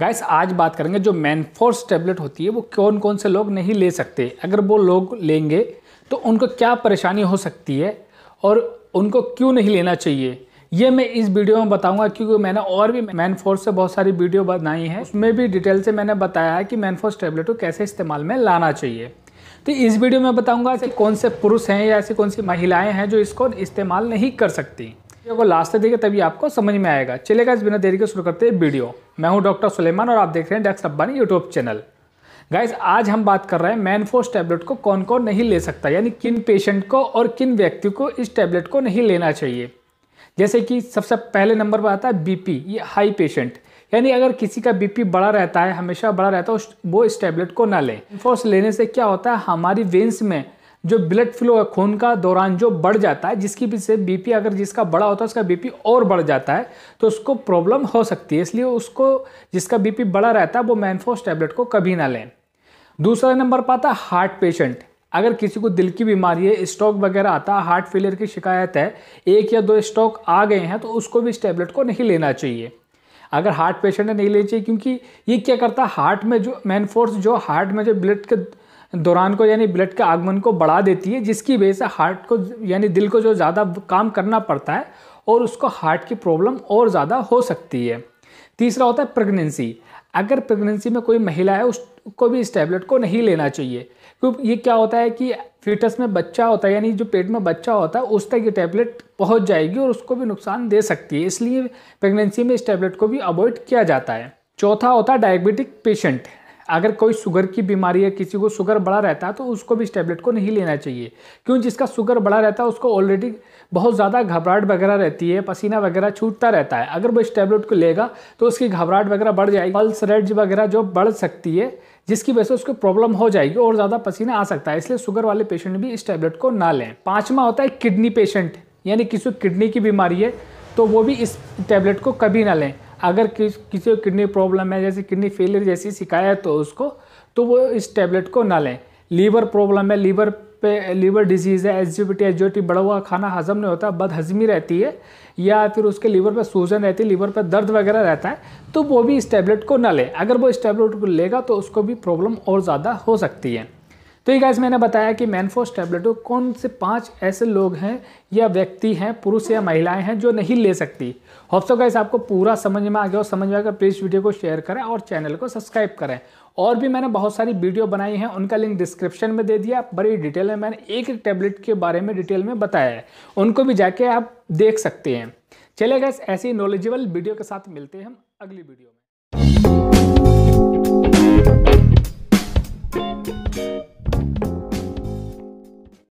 Guys आज बात करेंगे जो मैनफोर्स टेबलेट होती है, वो कौन कौन से लोग नहीं ले सकते। अगर वो लोग लेंगे तो उनको क्या परेशानी हो सकती है और उनको क्यों नहीं लेना चाहिए? ये मैं इस वीडियो में बताऊँगा क्योंकि मैंने और भी मैनफोर्स से बहुत सारी वीडियो बनाई है। उसमें भी डिटेल से मैंने बताया है कि मैनफोर्स टेबलेट को कैसे इस्तेमाल में लाना चाहिए। तो इस वीडियो में बताऊँगा ऐसे कौन से पुरुष हैं या ऐसी कौन सी महिलाएँ हैं जो इसको इस्तेमाल नहीं कर सकती। वीडियो को लास्ट तक देखिए, तभी आपको समझ में आएगा। चलेगा इस बिना देरी के शुरू करते हैं वीडियो। मैं हूँ डॉक्टर सुलेमान और आप देख रहे हैं डेक्स अब्बानी यूट्यूब चैनल। गाइज़ आज हम बात कर रहे हैं मैनफोर्स टैबलेट को कौन कौन नहीं ले सकता, यानी किन पेशेंट को और किन व्यक्ति को इस टैबलेट को नहीं लेना चाहिए। जैसे कि सबसे पहले नंबर पर आता है बीपी, ये हाई पेशेंट। यानी अगर किसी का बीपी बड़ा रहता है, हमेशा बड़ा रहता है वो इस टैबलेट को ना लें। फोर्स लेने से क्या होता है, हमारी वेंस में जो ब्लड फ्लो है, खून का दौरान जो बढ़ जाता है, जिसकी वजह से बीपी अगर जिसका बड़ा होता है, उसका बीपी और बढ़ जाता है तो उसको प्रॉब्लम हो सकती है। इसलिए उसको जिसका बीपी बड़ा रहता है, वो मैनफोर्स टैबलेट को कभी ना लें। दूसरा नंबर पर आता है हार्ट पेशेंट अगर किसी को दिल की बीमारी है स्ट्रोक वगैरह आता है हार्ट फेलियर की शिकायत है, एक या दो स्ट्रोक आ गए हैं तो उसको भी इस टैबलेट को नहीं लेना चाहिए। अगर हार्ट पेशेंट ने नहीं लेना चाहिए, क्योंकि ये क्या करता है हार्ट में जो मैन फोर्स जो हार्ट में जो ब्लड के दौरान को यानी ब्लड के आगमन को बढ़ा देती है, जिसकी वजह से हार्ट को यानी दिल को जो ज़्यादा काम करना पड़ता है और उसको हार्ट की प्रॉब्लम और ज़्यादा हो सकती है। तीसरा होता है प्रेगनेंसी अगर प्रेगनेंसी में कोई महिला है, उसको भी इस टैबलेट को नहीं लेना चाहिए। क्योंकि ये क्या होता है कि फीटस में बच्चा होता है, यानी जो पेट में बच्चा होता है, उस तक ये टैबलेट पहुँच जाएगी और उसको भी नुकसान दे सकती है। इसलिए प्रेगनेंसी में इस टैबलेट को भी अवॉइड किया जाता है। चौथा होता है डायबिटिक पेशेंट अगर कोई शुगर की बीमारी है, किसी को शुगर बड़ा रहता है तो उसको भी इस टैबलेट को नहीं लेना चाहिए। क्यों? जिसका शुगर बड़ा रहता है, उसको ऑलरेडी बहुत ज़्यादा घबराहट वगैरह रहती है, पसीना वगैरह छूटता रहता है। अगर वो इस टैबलेट को लेगा तो उसकी घबराहट वगैरह बढ़ जाएगी, पल्स रेड वगैरह जो बढ़ सकती है, जिसकी वजह से उसको प्रॉब्लम हो जाएगी और ज़्यादा पसीना आ सकता है। इसलिए शुगर वाले पेशेंट भी इस टैबलेट को ना लें। पाँचवा होता है किडनी पेशेंट, यानी किसी को किडनी की बीमारी है तो वो भी इस टैबलेट को कभी ना लें। अगर किस, किसी को किडनी प्रॉब्लम है, जैसे किडनी फेलियर जैसी शिकायत हो उसको तो वो इस टैबलेट को ना लें। लीवर प्रॉब्लम है, लीवर पे, लीवर डिज़ीज़ है जी एच टी बड़ा हुआ खाना हजम नहीं होता, बदहजमी रहती है, या फिर उसके लीवर पर सूजन रहती है, लीवर पर दर्द वगैरह रहता है तो वो भी इस टैबलेट को ना ले। अगर वो इस टैबलेट को लेगा तो उसको भी प्रॉब्लम और ज़्यादा हो सकती है। तो ये गाइस मैंने बताया कि मैनफोर्स टैबलेट कौन से पाँच ऐसे लोग हैं या व्यक्ति हैं, पुरुष या महिलाएँ हैं, जो नहीं ले सकती। होप्सो गाइस आपको पूरा समझ में आ गया और समझ में आकर प्लीज़ वीडियो को शेयर करें और चैनल को सब्सक्राइब करें। और भी मैंने बहुत सारी वीडियो बनाई हैं, उनका लिंक डिस्क्रिप्शन में दे दिया। बड़ी डिटेल में मैंने एक एक टैबलेट के बारे में डिटेल में बताया है। उनको भी जाके आप देख सकते हैं। चले गए ऐसी नॉलेजेबल वीडियो के साथ मिलते हैं हम अगली वीडियो में।